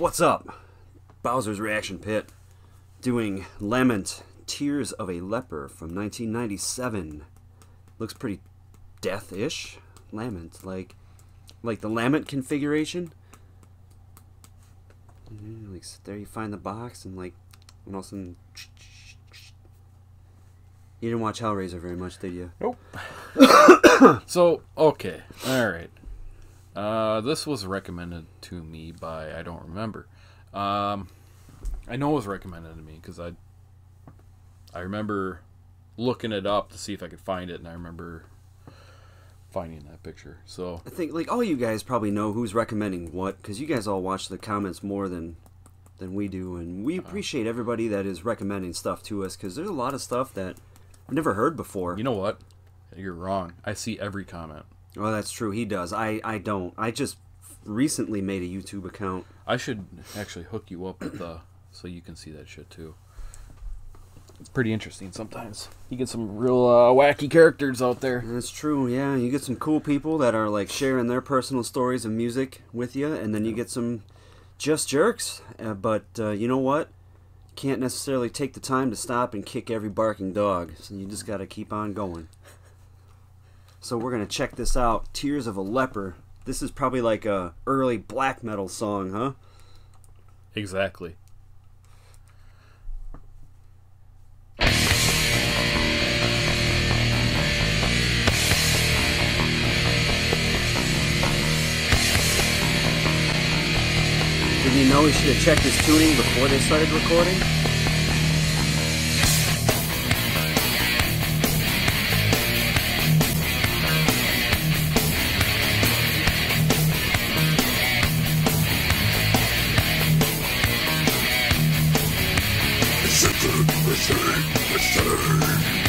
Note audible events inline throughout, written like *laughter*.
What's up? Bowzer's Reaction Pit doing Lament Tears of a Leper from 1997. Looks pretty death ish. Lament. Like like the Lament configuration. Mm, Like there you find the box and like and all of a sudden you didn't watch Hellraiser very much, did you? Nope. *coughs* so okay, all right. Uh, this was recommended to me by I don't remember. Um, I know it was recommended to me because I I remember looking it up to see if I could find it, and I remember finding that picture. So I think like all you guys probably know who's recommending what because you guys all watch the comments more than than we do, and we appreciate everybody that is recommending stuff to us because there's a lot of stuff that I've never heard before. you know what? You're wrong. I see every comment. Oh, that's true. He does. I I don't. I just recently made a YouTube account. I should actually hook you up with the so you can see that shit too. It's pretty interesting sometimes. You get some real uh, wacky characters out there. That's true. Yeah, you get some cool people that are like sharing their personal stories of music with you, and then you get some just jerks. Uh, but uh, you know what? Can't necessarily take the time to stop and kick every barking dog. So you just got to keep on going. So we're gonna check this out. Tears of a Leper. This is probably like a early black metal song, huh? Exactly. Didn't you know we should have checked his tuning before they started recording? Did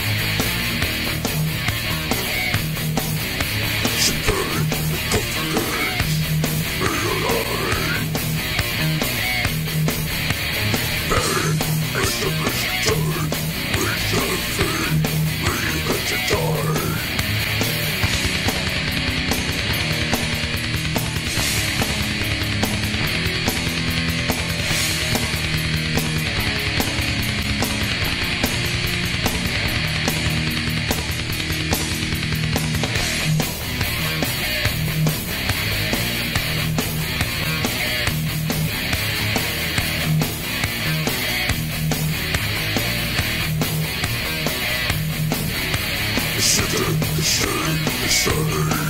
you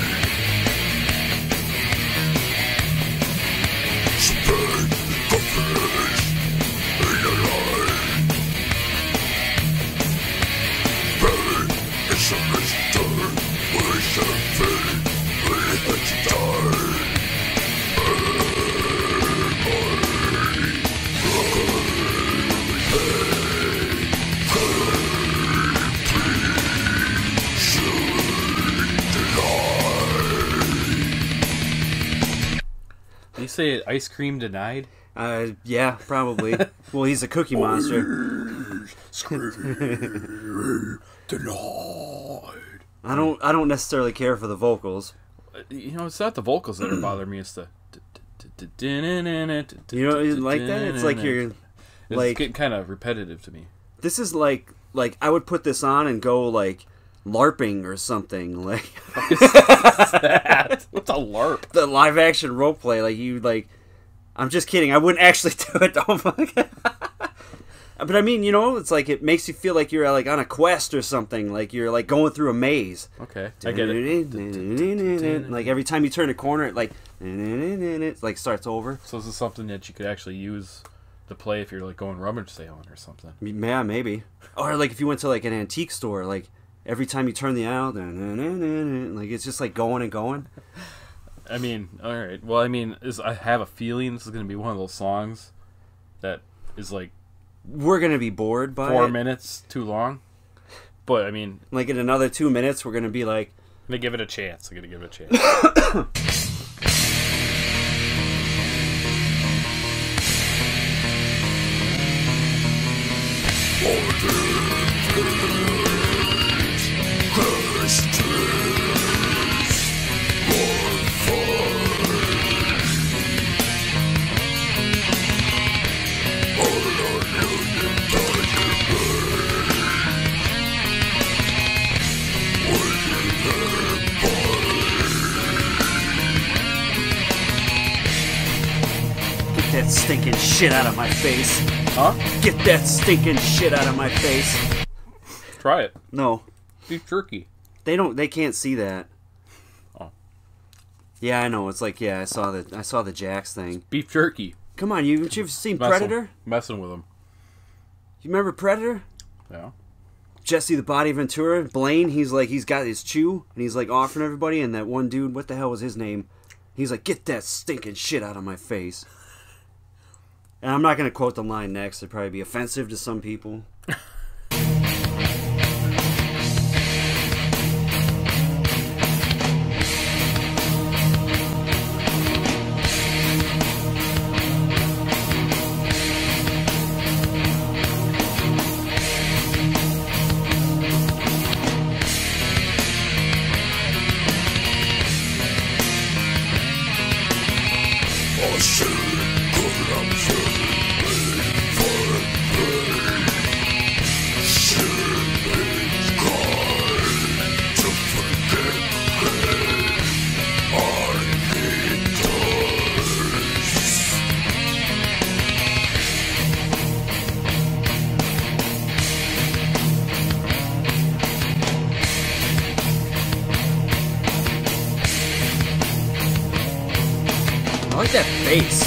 say ice cream denied? Uh, yeah, probably. *laughs* well, he's a cookie monster. Denied. I don't. I don't necessarily care for the vocals. You know, it's not the vocals that are bothering me. It's the. You know, you like that? It's like you're It's like getting kind of repetitive to me. this is like like I would put this on and go like LARPing or something like *laughs* What's a LARP? the live action role play. Like you like. I'm just kidding. I wouldn't actually *laughs* do it. Oh my god. But I mean, you know, it's like it makes you feel like you're like on a quest or something. Like you're like going through a maze. Okay, I get it. *laughs* Like every time you turn a corner, it like it like starts over. So this is something that you could actually use to play if you're like going rummage sailing or something. Yeah, maybe. Or like if you went to like an antique store, like every time you turn the aisle, like it's just like going and going. I mean, all right. Well, I mean, is I have a feeling this is going to be one of those songs that is like We're gonna be bored by four it. minutes too long. But I mean, Like in another two minutes, we're gonna be like, I'm gonna give it a chance. I'm gonna give it a chance. that stinking shit out of my face. Huh? Get that stinking shit out of my face. Try it. No. Beef jerky they don't. They can't see that. Oh. Yeah, I know. It's like yeah, I saw the I saw the Jax thing. Beef jerky. Come on, you you've seen Messing- Predator? Messing with him. You remember Predator? Yeah. Jesse the Body Ventura, Blain, he's like he's got his chew and he's like offering everybody and that one dude, what the hell was his name? He's like, Get that stinking shit out of my face. And I'm not gonna quote the line next, it'd probably be offensive to some people. *laughs* I like that bass.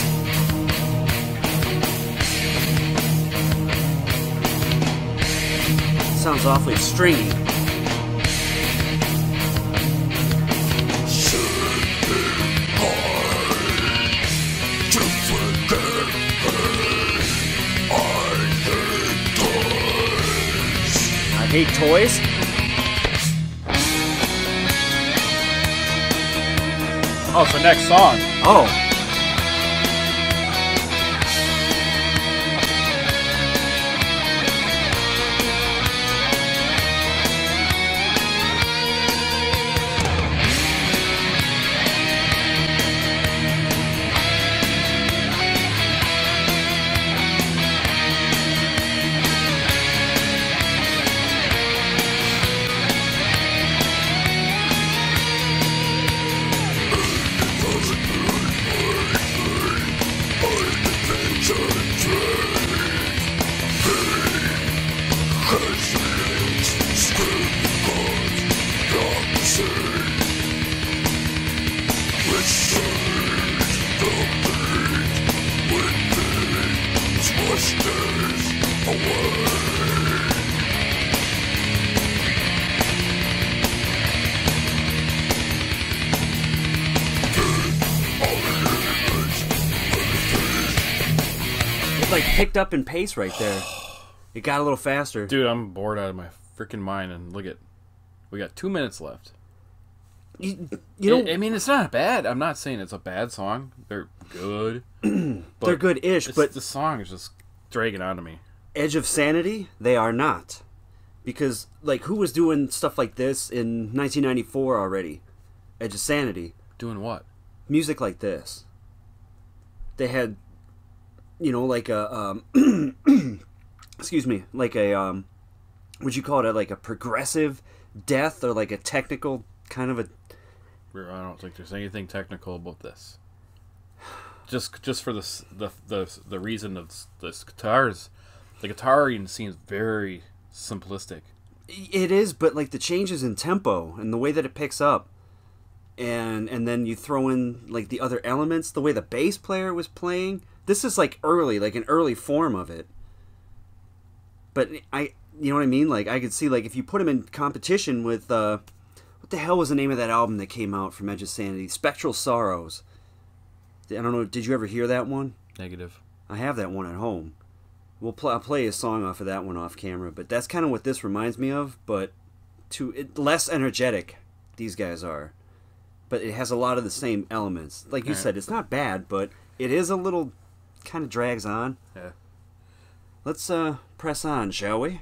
Sounds awfully stringy. I hate toys. Oh, it's the next song. Oh. Picked up in pace right there. It got a little faster. Dude, I'm bored out of my freaking mind. And look at, we got two minutes left. You, you know, I, I mean, it's not bad. I'm not saying it's a bad song. They're good. *clears throat* they're good-ish, but the song is just dragging on to me. Edge of Sanity, they are not. Because, like, who was doing stuff like this in 1994 already? Edge of Sanity. Doing what? Music like this. They had, you know, like a, um, *clears throat* excuse me, like a, um, would you call it, like a progressive death or like a technical kind of a, I don't think there's anything technical about this. Just, just for the s- the the, the reason of this guitars, the guitaring seems very simplistic. It is, but like the changes in tempo and the way that it picks up, and and then you throw in like the other elements, the way the bass player was playing. This is like early, like an early form of it. But I, you know what I mean? Like I could see like if you put him in competition with uh, what the hell was the name of that album that came out from Edge of Sanity? Spectral Sorrows. I don't know. Did you ever hear that one? Negative. I have that one at home. We'll pl- I'll play a song off of that one off camera, but that's kind of what this reminds me of, but to it, less energetic. These guys are, but it has a lot of the same elements. Like you Alright. said, it's not bad, but it is a little kind of drags on. Yeah. Let's uh press on, shall we?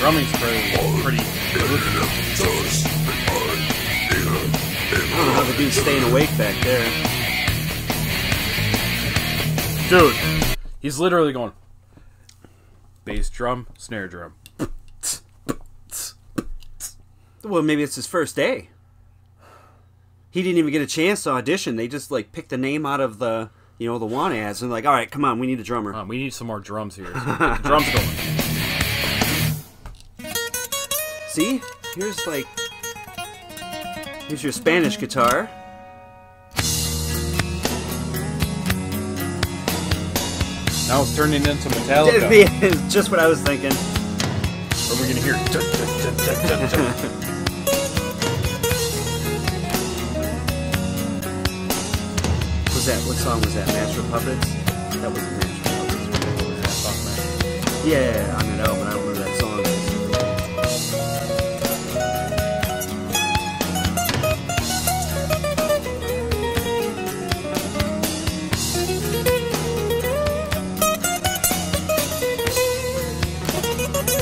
Drumming's pretty pretty good. I don't know how the dude's staying awake back there. Dude, he's literally going bass drum, snare drum. Well, maybe it's his first day. He didn't even get a chance to audition. They just like picked the name out of the you know the want ads and like, all right, come on, we need a drummer. Um, we need some more drums here. So drums going. See, here's like here's your Spanish guitar. Now it's turning into Metallica. It's *laughs* just what I was thinking. Are we gonna hear? Was that what song was that? Master Puppets. That was Master Puppets. What was that song. Yeah, on that album. I don't remember that song.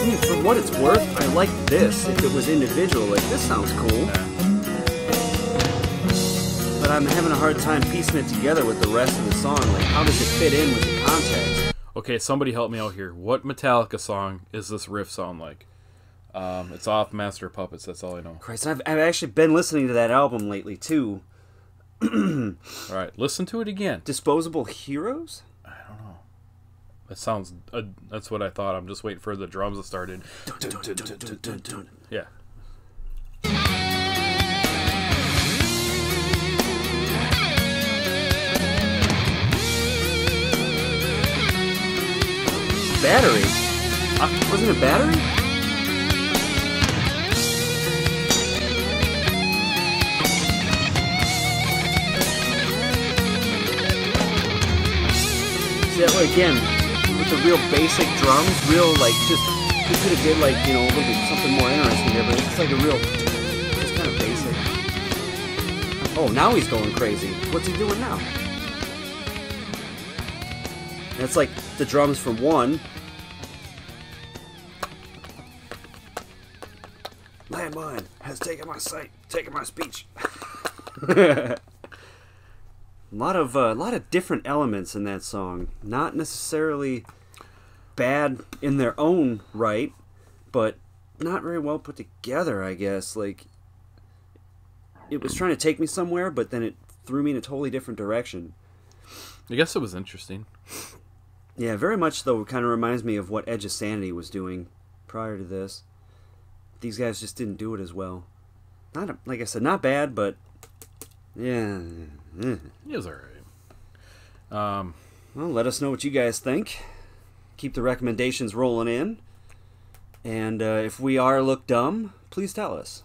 Mean, for what it's worth, I like this. If it was individual, like this sounds cool. But I'm having a hard time piecing it together with the rest of the song. Like, how does it fit in with the context? Okay, somebody help me out here. What Metallica song is this riff sound like? Um, it's off Master of Puppets. That's all I know. Christ, I've, I've actually been listening to that album lately too. *clears throat* All right, listen to it again. Disposable Heroes? That sounds. Uh, that's what I thought. I'm just waiting for the drums to start in. Yeah. Battery? Uh, wasn't it Battery? See that way again with the real basic drums, real like just we could have did like you know a little bit something more interesting there, but it's like a real just kind of basic. Oh, now he's going crazy. What's he doing now? That's like the drums from one. Landmine has taken my sight, taken my speech. a *laughs* lot of a lot of different elements in that song. Not necessarily bad in their own right, but not very well put together. I guess like it was trying to take me somewhere, but then it threw me in a totally different direction. I guess it was interesting. Yeah, very much though. It kind of reminds me of what Edge of Sanity was doing prior to this. These guys just didn't do it as well. Not like I said, not bad, but yeah. eh. It was alright. Um, Well, let us know what you guys think. Keep the recommendations rolling in, and uh, if we are look dumb, please tell us.